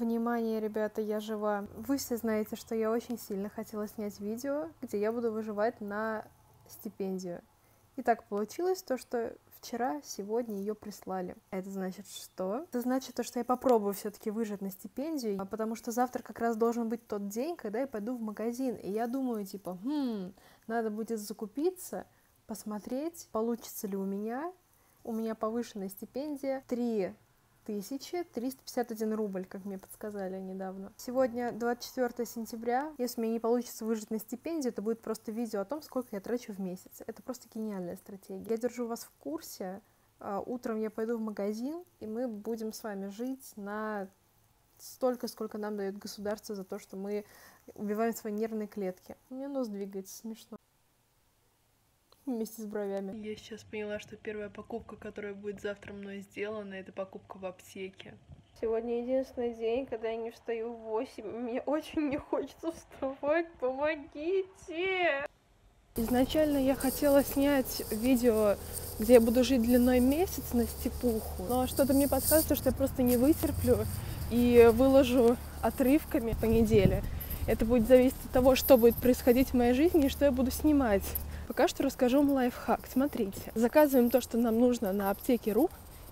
Внимание, ребята, я жива. Вы все знаете, что я очень сильно хотела снять видео, где я буду выживать на стипендию. И так получилось то, что вчера, сегодня ее прислали. Это значит что? Это значит то, что я попробую все-таки выжить на стипендию, потому что завтра как раз должен быть тот день, когда я пойду в магазин. И я думаю, типа, хм, надо будет закупиться, посмотреть, получится ли у меня. У меня повышенная стипендия 3 351 рубль, как мне подсказали недавно. Сегодня 24 сентября. Если мне не получится выжить на стипендию, это будет просто видео о том, сколько я трачу в месяц. Это просто гениальная стратегия. Я держу вас в курсе. А, утром я пойду в магазин, и мы будем с вами жить на столько, сколько нам дает государство за то, что мы убиваем свои нервные клетки. У меня нос двигается, смешно вместе с бровями. Я сейчас поняла, что первая покупка, которая будет завтра мной сделана, это покупка в аптеке. Сегодня единственный день, когда я не встаю в 8. Мне очень не хочется вставать. Помогите! Изначально я хотела снять видео, где я буду жить длиной месяц на степуху. Но что-то мне подсказывает, что я просто не вытерплю и выложу отрывками по неделе. Это будет зависеть от того, что будет происходить в моей жизни и что я буду снимать. Пока что расскажу вам лайфхак. Смотрите, заказываем то, что нам нужно на аптеке.ру,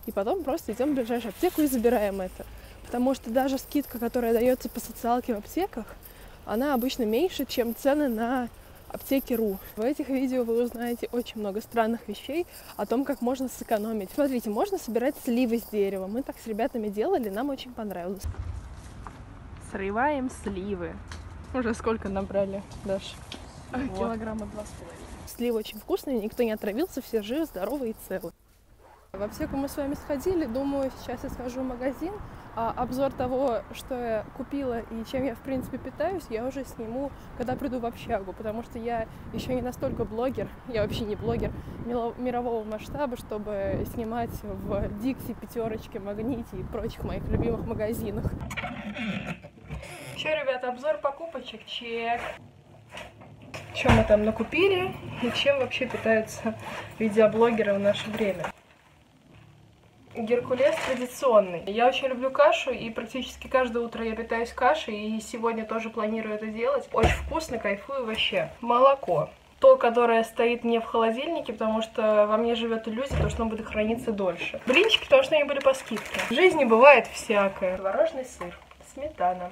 и потом просто идем в ближайшую аптеку и забираем это. Потому что даже скидка, которая дается по социалке в аптеках, она обычно меньше, чем цены на аптеки.ру. В этих видео вы узнаете очень много странных вещей о том, как можно сэкономить. Смотрите, можно собирать сливы с дерева. Мы так с ребятами делали, нам очень понравилось. Срываем сливы. Уже сколько набрали, Даша? Вот. Килограмма два с половиной сливы очень вкусные, никто не отравился, все живы, здоровы и целы. В аптеку мы с вами сходили, думаю, сейчас я схожу в магазин, а обзор того, что я купила и чем я, в принципе, питаюсь, я уже сниму, когда приду в общагу, потому что я еще не настолько блогер, я вообще не блогер мирового масштаба, чтобы снимать в Дикси, Пятерочке, Магните и прочих моих любимых магазинах. Че, ребята, обзор покупочек, чек чем мы там накупили и чем вообще питаются видеоблогеры в наше время. Геркулес традиционный. Я очень люблю кашу, и практически каждое утро я питаюсь кашей, и сегодня тоже планирую это делать. Очень вкусно, кайфую вообще. Молоко. То, которое стоит не в холодильнике, потому что во мне живет иллюзия, то, что оно будет храниться дольше. Блинчики, потому что они были по скидке. В жизни бывает всякое. Творожный сыр, сметана,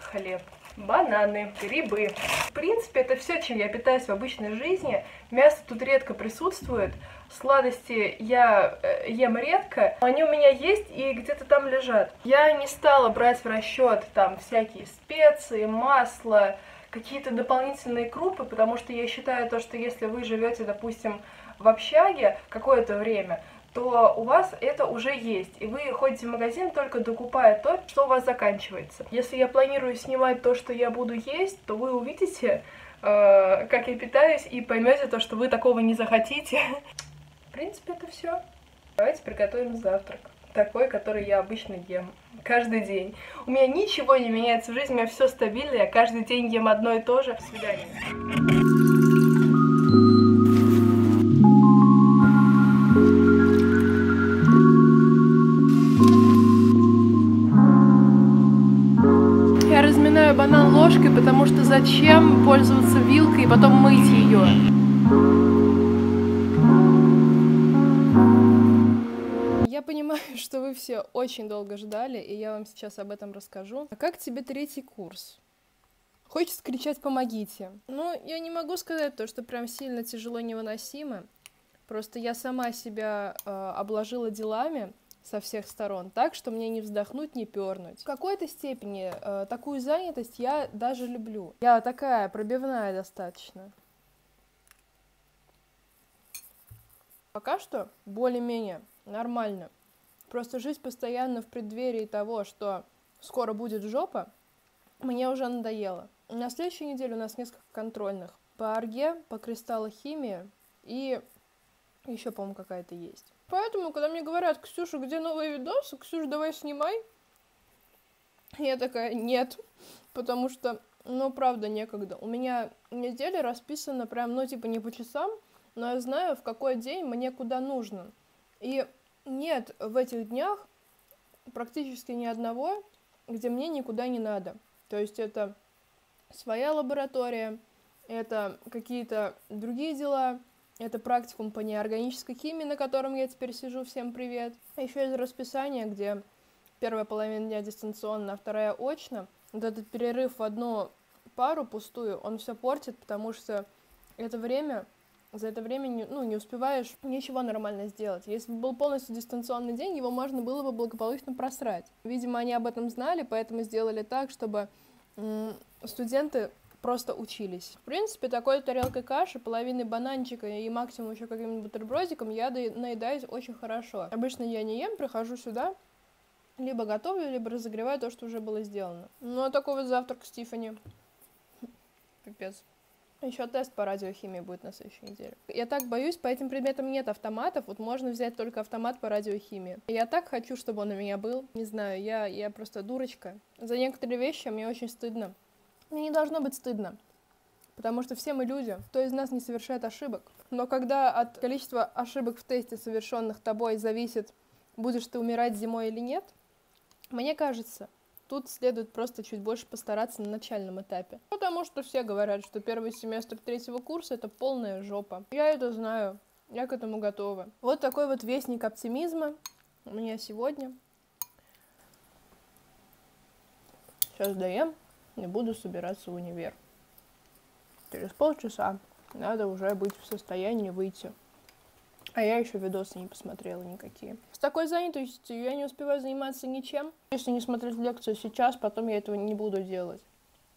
хлеб, бананы, грибы. В принципе, это все, чем я питаюсь в обычной жизни. Мясо тут редко присутствует. Сладости я э, ем редко. Они у меня есть и где-то там лежат. Я не стала брать в расчет там всякие специи, масло, какие-то дополнительные крупы, потому что я считаю то, что если вы живете, допустим, в общаге какое-то время, то у вас это уже есть, и вы ходите в магазин только докупая то, что у вас заканчивается. Если я планирую снимать то, что я буду есть, то вы увидите, э, как я питаюсь, и поймете то, что вы такого не захотите. В принципе, это все. Давайте приготовим завтрак. Такой, который я обычно ем. Каждый день. У меня ничего не меняется в жизни, у меня все стабильно, я каждый день ем одно и то же. До свидания. Ложкой, потому что зачем пользоваться вилкой и потом мыть ее? Я понимаю, что вы все очень долго ждали, и я вам сейчас об этом расскажу. А как тебе третий курс? Хочется кричать «помогите». Но я не могу сказать то, что прям сильно тяжело невыносимо. Просто я сама себя э, обложила делами, со всех сторон, так что мне не вздохнуть, не пернуть. В какой-то степени э, такую занятость я даже люблю. Я такая пробивная достаточно. Пока что более-менее нормально. Просто жить постоянно в преддверии того, что скоро будет жопа, мне уже надоело. На следующей неделе у нас несколько контрольных. По арге, по кристаллохимии и еще, по-моему, какая-то есть. Поэтому, когда мне говорят, Ксюша, где новые видосы? Ксюша, давай снимай. Я такая, нет, потому что, ну, правда, некогда. У меня неделя расписана прям, ну, типа, не по часам, но я знаю, в какой день мне куда нужно. И нет в этих днях практически ни одного где мне никуда не надо. То есть это своя лаборатория, это какие-то другие дела, это практикум по неорганической химии, на котором я теперь сижу, всем привет. А еще есть расписание, где первая половина дня дистанционно, а вторая очно. Вот этот перерыв в одну пару пустую, он все портит, потому что это время, за это время не, ну, не успеваешь ничего нормально сделать. Если бы был полностью дистанционный день, его можно было бы благополучно просрать. Видимо, они об этом знали, поэтому сделали так, чтобы студенты просто учились. В принципе, такой тарелкой каши, половиной бананчика и максимум еще каким-нибудь бутербродиком я наедаюсь очень хорошо. Обычно я не ем, прихожу сюда, либо готовлю, либо разогреваю то, что уже было сделано. Ну, а такой вот завтрак с Тиффани. Капец. Еще тест по радиохимии будет на следующей неделе. Я так боюсь, по этим предметам нет автоматов, вот можно взять только автомат по радиохимии. Я так хочу, чтобы он у меня был. Не знаю, я, я просто дурочка. За некоторые вещи мне очень стыдно. Мне не должно быть стыдно, потому что все мы люди, кто из нас не совершает ошибок. Но когда от количества ошибок в тесте, совершенных тобой, зависит, будешь ты умирать зимой или нет, мне кажется, тут следует просто чуть больше постараться на начальном этапе. Потому что все говорят, что первый семестр третьего курса это полная жопа. Я это знаю, я к этому готова. Вот такой вот вестник оптимизма у меня сегодня. Сейчас доем и буду собираться в универ. Через полчаса надо уже быть в состоянии выйти. А я еще видосы не посмотрела никакие. С такой занятостью я не успеваю заниматься ничем. Если не смотреть лекцию сейчас, потом я этого не буду делать.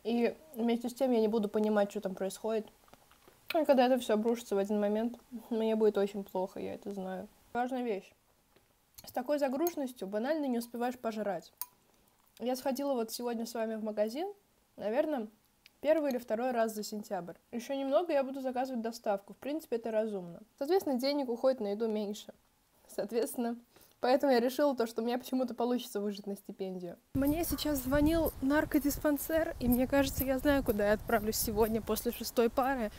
И вместе с тем я не буду понимать, что там происходит. И когда это все обрушится в один момент, мне будет очень плохо, я это знаю. Важная вещь. С такой загруженностью банально не успеваешь пожрать. Я сходила вот сегодня с вами в магазин, Наверное, первый или второй раз за сентябрь. Еще немного я буду заказывать доставку. В принципе, это разумно. Соответственно, денег уходит на еду меньше. Соответственно, Поэтому я решила то, что у меня почему-то получится выжить на стипендию. Мне сейчас звонил наркодиспансер, и мне кажется, я знаю, куда я отправлюсь сегодня после шестой пары.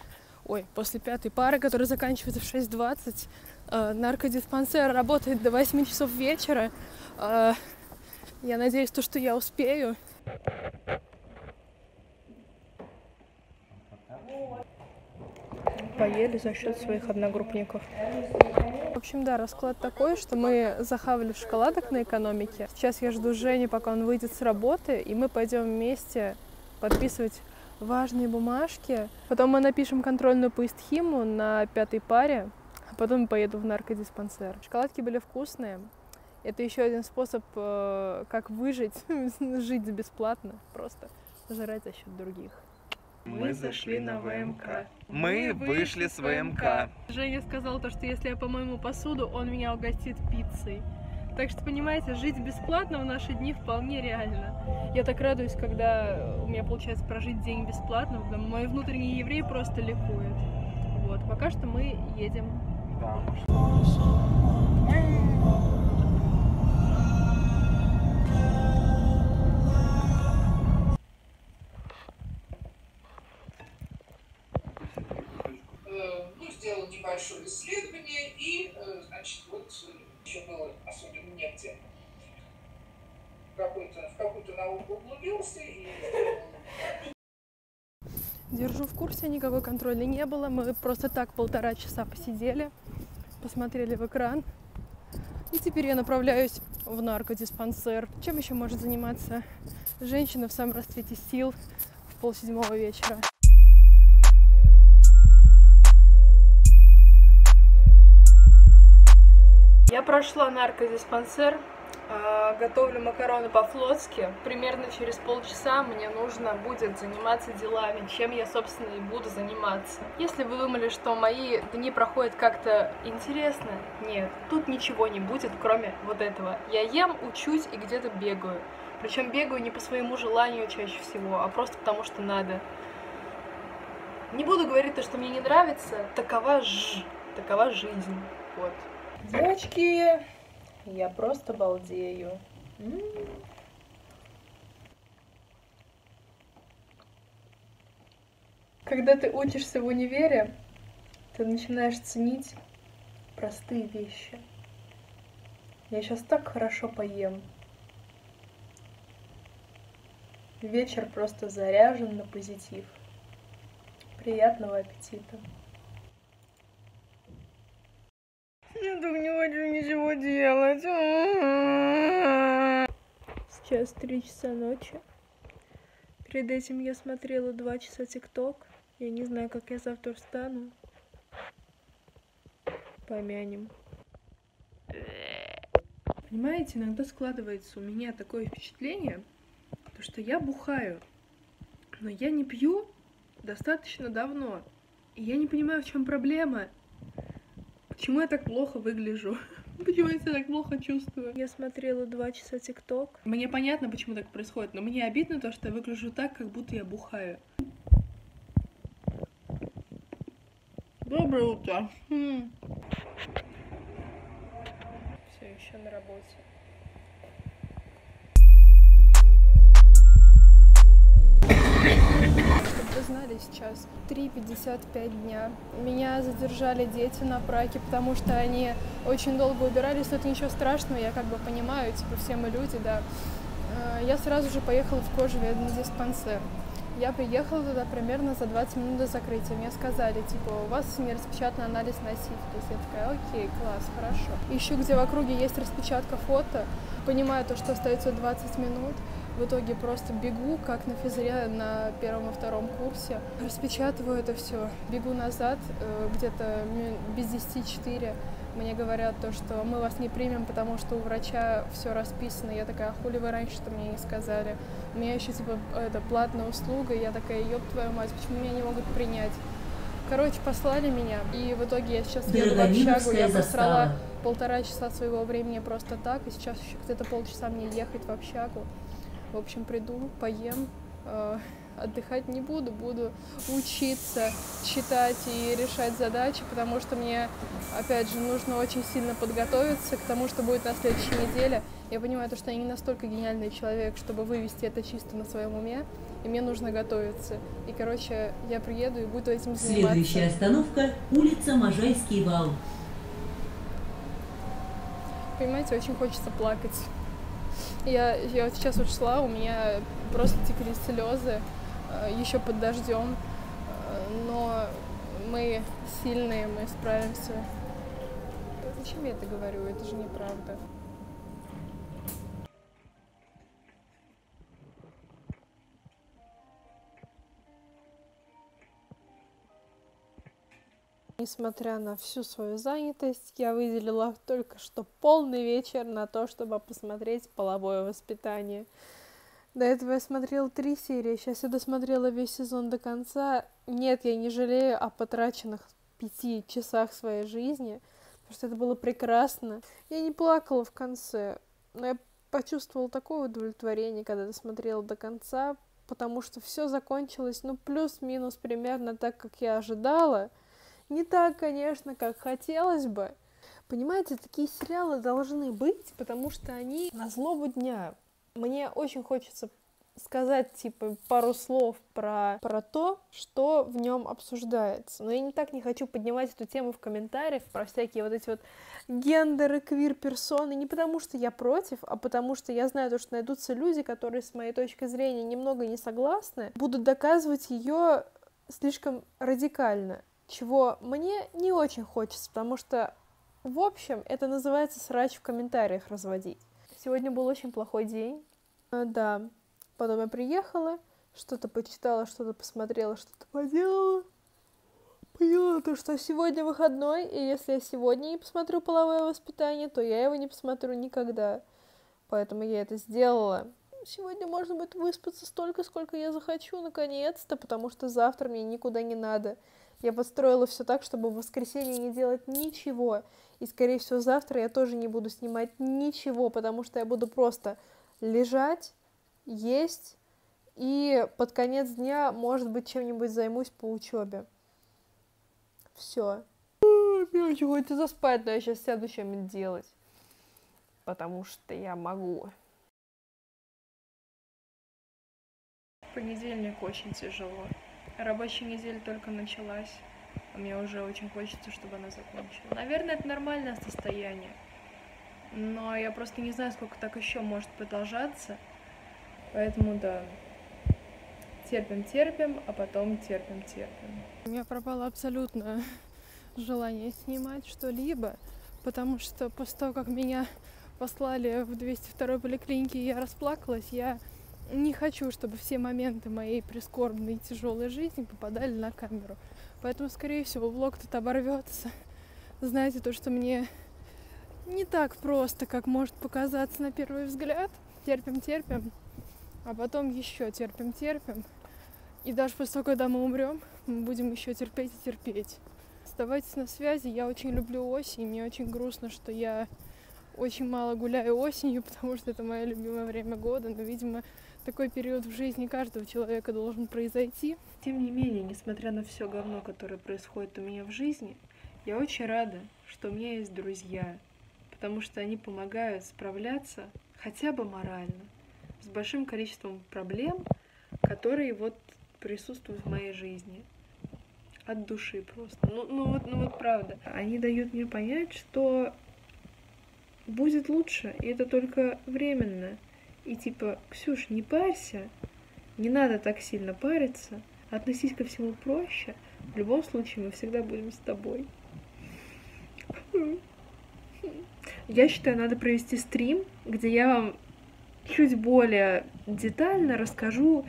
Ой, после пятой пары, которая заканчивается в 6.20. Э, наркодиспансер работает до 8 часов вечера. Э, я надеюсь, то, что я успею. Поели за счет своих одногруппников. В общем, да, расклад такой, что мы захавали шоколадок на экономике. Сейчас я жду Жени, пока он выйдет с работы, и мы пойдем вместе подписывать важные бумажки. Потом мы напишем контрольную по истхиму на пятой паре, а потом поеду в наркодиспансер. Шоколадки были вкусные. Это еще один способ, э, как выжить, жить бесплатно, просто жрать за счет других. Мы зашли на ВМК. Мы вышли с ВМК. Женя сказал то, что если я помою посуду, он меня угостит пиццей. Так что, понимаете, жить бесплатно в наши дни вполне реально. Я так радуюсь, когда у меня получается прожить день бесплатно, мой внутренний еврей просто ликует. Вот, пока что мы едем. Да. Небольшое исследование, и, э, значит, вот еще было особенно негде. В какую-то, в какую-то науку углубился и Держу в курсе, никакой контроля не было. Мы просто так полтора часа посидели, посмотрели в экран. И теперь я направляюсь в наркодиспансер. Чем еще может заниматься женщина в самом расцвете сил в полседьмого вечера? Я прошла наркодиспансер, а, готовлю макароны по-флотски. Примерно через полчаса мне нужно будет заниматься делами, чем я, собственно, и буду заниматься. Если вы думали, что мои дни проходят как-то интересно, нет, тут ничего не будет, кроме вот этого. Я ем, учусь и где-то бегаю. Причем бегаю не по своему желанию чаще всего, а просто потому что надо. Не буду говорить то, что мне не нравится, такова ж, такова жизнь. Вот. Девочки, я просто балдею. Когда ты учишься в универе, ты начинаешь ценить простые вещи. Я сейчас так хорошо поем. Вечер просто заряжен на позитив. Приятного аппетита. Я так не делать. Сейчас три часа ночи. Перед этим я смотрела два часа ТикТок. Я не знаю, как я завтра встану. Помянем. Понимаете, иногда складывается у меня такое впечатление, то что я бухаю, но я не пью достаточно давно. И я не понимаю, в чем проблема. Почему я так плохо выгляжу? Почему я себя так плохо чувствую? Я смотрела два часа ТикТок. Мне понятно, почему так происходит, но мне обидно то, что я выгляжу так, как будто я бухаю. Доброе утро. Хм. Все еще на работе. Чтобы вы знали, сейчас 3.55 дня. Меня задержали дети на браке, потому что они очень долго убирались, это ничего страшного, я как бы понимаю, типа все мы люди, да. Э, Я сразу же поехала в кожеведный диспансер. Я приехала туда примерно за 20 минут до закрытия. Мне сказали, типа, у вас не распечатан анализ на сифилис. Я такая, окей, класс, хорошо. Ищу, где в округе есть распечатка фото. Понимаю то, что остается 20 минут. В итоге просто бегу, как на физре на первом и втором курсе. Распечатываю это все. Бегу назад, э, где-то без 10 4. Мне говорят то, что мы вас не примем, потому что у врача все расписано. Я такая, а хули вы раньше-то мне не сказали? У меня еще типа это платная услуга. Я такая, ёб твою мать, почему меня не могут принять? Короче, послали меня, и в итоге я сейчас еду в общагу, я застава. полтора часа своего времени просто так, и сейчас еще где-то полчаса мне ехать в общагу. В общем, приду, поем, э, отдыхать не буду, буду учиться, читать и решать задачи, потому что мне, опять же, нужно очень сильно подготовиться к тому, что будет на следующей неделе. Я понимаю, то, что я не настолько гениальный человек, чтобы вывести это чисто на своем уме, и мне нужно готовиться. И, короче, я приеду и буду этим заниматься. Следующая остановка – улица Можайский вал. Понимаете, очень хочется плакать. Я, я вот сейчас вот шла, у меня просто текли слезы, еще под дождем, э, но мы сильные, мы справимся. Зачем я это говорю? Это же неправда. Несмотря на всю свою занятость, я выделила только что полный вечер на то, чтобы посмотреть половое воспитание. До этого я смотрела три серии, сейчас я досмотрела весь сезон до конца. Нет, я не жалею о потраченных пяти часах своей жизни, потому что это было прекрасно. Я не плакала в конце, но я почувствовала такое удовлетворение, когда досмотрела до конца, потому что все закончилось, ну, плюс-минус примерно так, как я ожидала. Не так, конечно, как хотелось бы. Понимаете, такие сериалы должны быть, потому что они на злобу дня. Мне очень хочется сказать, типа, пару слов про, про то, что в нем обсуждается. Но я не так не хочу поднимать эту тему в комментариях про всякие вот эти вот гендеры, квир-персоны, не потому что я против, а потому что я знаю то, что найдутся люди, которые, с моей точки зрения, немного не согласны, будут доказывать ее слишком радикально чего мне не очень хочется, потому что, в общем, это называется срач в комментариях разводить. Сегодня был очень плохой день. А, Да, потом я приехала, что-то почитала, что-то посмотрела, что-то поделала. Поняла то, что сегодня выходной, и если я сегодня не посмотрю половое воспитание, то я его не посмотрю никогда. Поэтому я это сделала. Сегодня можно будет выспаться столько, сколько я захочу, наконец-то, потому что завтра мне никуда не надо. Я подстроила все так, чтобы в воскресенье не делать ничего. И, скорее всего, завтра я тоже не буду снимать ничего, потому что я буду просто лежать, есть, и под конец дня, может быть, чем-нибудь займусь по учебе. Все. Мне очень хочется заспать, но я сейчас сяду чем-нибудь делать. Потому что я могу. Понедельник очень тяжело. Рабочая неделя только началась, а мне уже очень хочется, чтобы она закончилась. Наверное, это нормальное состояние, но я просто не знаю, сколько так еще может продолжаться, поэтому да. терпим-терпим, а потом терпим-терпим. У меня пропало абсолютно желание снимать что-либо, потому что после того, как меня послали в 202 поликлинике, я расплакалась, я не хочу, чтобы все моменты моей прискорбной и тяжелой жизни попадали на камеру. Поэтому, скорее всего, влог тут оборвется. Знаете, то, что мне не так просто, как может показаться на первый взгляд. Терпим, терпим, а потом еще терпим, терпим. И даже после того, когда мы умрем, мы будем еще терпеть и терпеть. Оставайтесь на связи. Я очень люблю осень. Мне очень грустно, что я очень мало гуляю осенью, потому что это мое любимое время года. Но, видимо, такой период в жизни каждого человека должен произойти. Тем не менее, несмотря на все говно, которое происходит у меня в жизни, я очень рада, что у меня есть друзья, потому что они помогают справляться хотя бы морально с большим количеством проблем, которые вот присутствуют в моей жизни. От души просто. Ну, ну вот, ну вот правда. Они дают мне понять, что будет лучше, и это только временно. И типа, Ксюш, не парься, не надо так сильно париться, относись ко всему проще. В любом случае мы всегда будем с тобой. Я считаю, надо провести стрим, где я вам чуть более детально расскажу,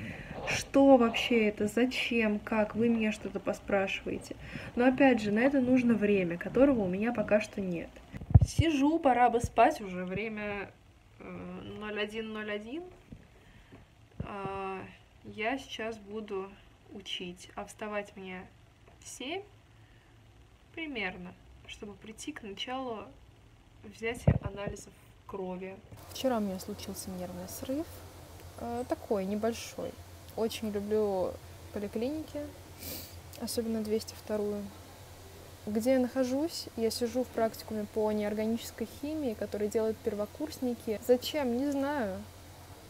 что вообще это, зачем, как, вы меня что-то поспрашиваете. Но опять же, на это нужно время, которого у меня пока что нет. Сижу, пора бы спать, уже время 01.01. А, я сейчас буду учить, а вставать мне в 7 примерно, чтобы прийти к началу взятия анализов крови. Вчера у меня случился нервный срыв, э, такой небольшой. Очень люблю поликлиники, особенно 202 где я нахожусь, я сижу в практикуме по неорганической химии, который делают первокурсники. Зачем? Не знаю.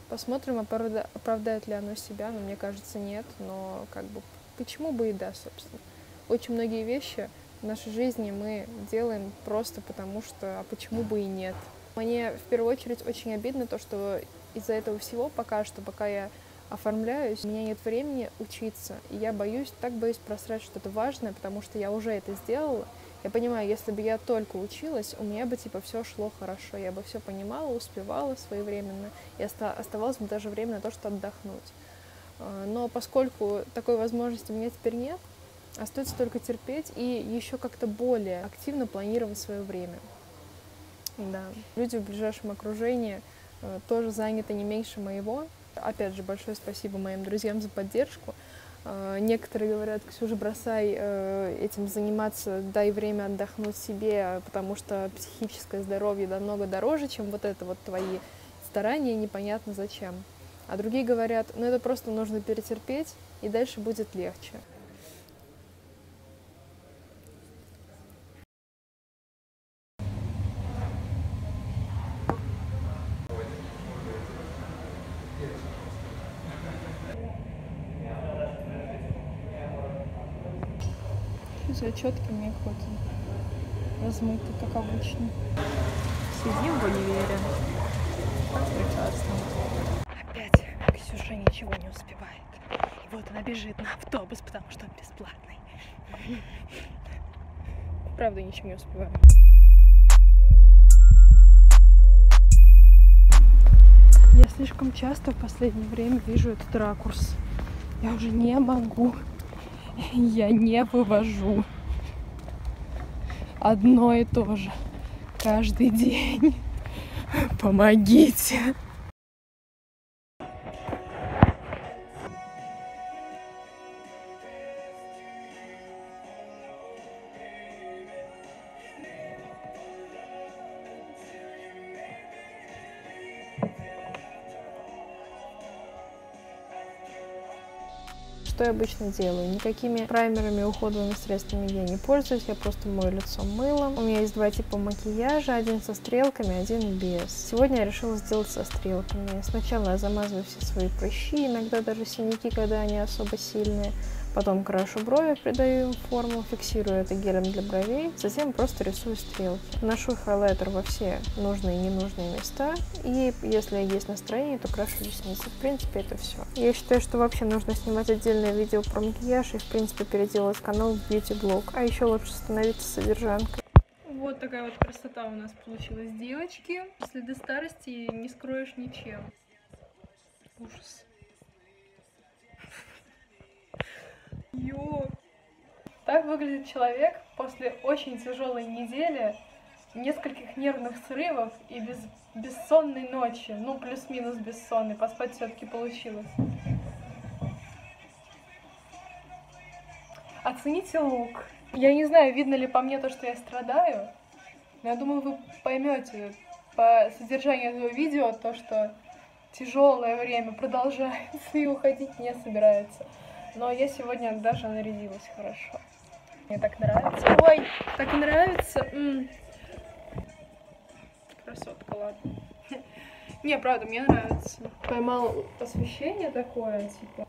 Посмотрим, оправда... оправдает ли оно себя, но мне кажется, нет. Но как бы почему бы и да, собственно. Очень многие вещи в нашей жизни мы делаем просто потому, что а почему бы и нет. Мне в первую очередь очень обидно то, что из-за этого всего пока что, пока я оформляюсь, у меня нет времени учиться, и я боюсь, так боюсь просрать что-то важное, потому что я уже это сделала. Я понимаю, если бы я только училась, у меня бы типа все шло хорошо, я бы все понимала, успевала своевременно, и оставалось бы даже время на то, чтобы отдохнуть. А, но поскольку такой возможности у меня теперь нет, остается только терпеть и еще как-то более активно планировать свое время. Да. Люди в ближайшем окружении э, тоже заняты не меньше моего, Опять же, большое спасибо моим друзьям за поддержку. А, некоторые говорят, Ксюша, бросай э, этим заниматься, дай время отдохнуть себе, потому что психическое здоровье намного дороже, чем вот это вот твои старания, непонятно зачем. А другие говорят, ну это просто нужно перетерпеть, и дальше будет легче. все четкими хоть размыты, как обычно. Сидим в универе. Прекрасно. Опять Ксюша ничего не успевает. И вот она бежит на автобус, потому что он бесплатный. Правда, ничего не успеваю. Я слишком часто в последнее время вижу этот ракурс. Я уже не могу я не вывожу одно и то же каждый день. Помогите. Что я обычно делаю. Никакими праймерами, уходовыми средствами я не пользуюсь, я просто мою лицо мылом. У меня есть два типа макияжа, один со стрелками, один без. Сегодня я решила сделать со стрелками. Сначала я замазываю все свои прыщи, иногда даже синяки, когда они особо сильные. Потом крашу брови, придаю им форму, фиксирую это гелем для бровей, затем просто рисую стрелки. Наношу хайлайтер во все нужные и ненужные места, и если есть настроение, то крашу ресницы. В принципе, это все. Я считаю, что вообще нужно снимать отдельное видео про макияж и, в принципе, переделать канал в бьюти-блог. А еще лучше становиться содержанкой. Вот такая вот красота у нас получилась, девочки. Следы старости не скроешь ничем. Ужас. Ё. Так выглядит человек после очень тяжелой недели, нескольких нервных срывов и без, бессонной ночи. Ну, плюс-минус бессонной. Поспать все-таки получилось. Оцените лук. Я не знаю, видно ли по мне то, что я страдаю, но я думаю, вы поймете по содержанию этого видео то, что тяжелое время продолжается и уходить не собирается. Но я сегодня даже нарядилась хорошо. Мне так нравится. Ой, так нравится. М. Красотка, ладно. Не, правда, мне нравится. Поймал освещение такое, типа,